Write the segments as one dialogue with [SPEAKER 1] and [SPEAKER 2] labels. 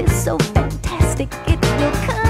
[SPEAKER 1] It's so fantastic, it will come.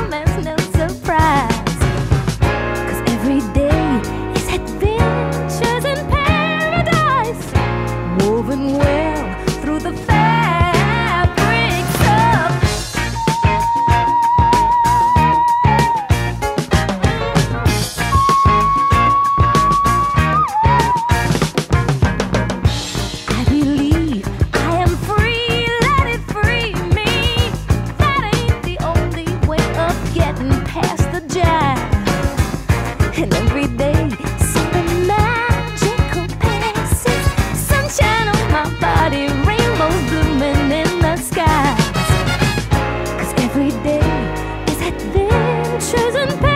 [SPEAKER 1] had been chosen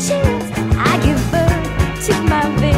[SPEAKER 1] chance I give birth to my baby.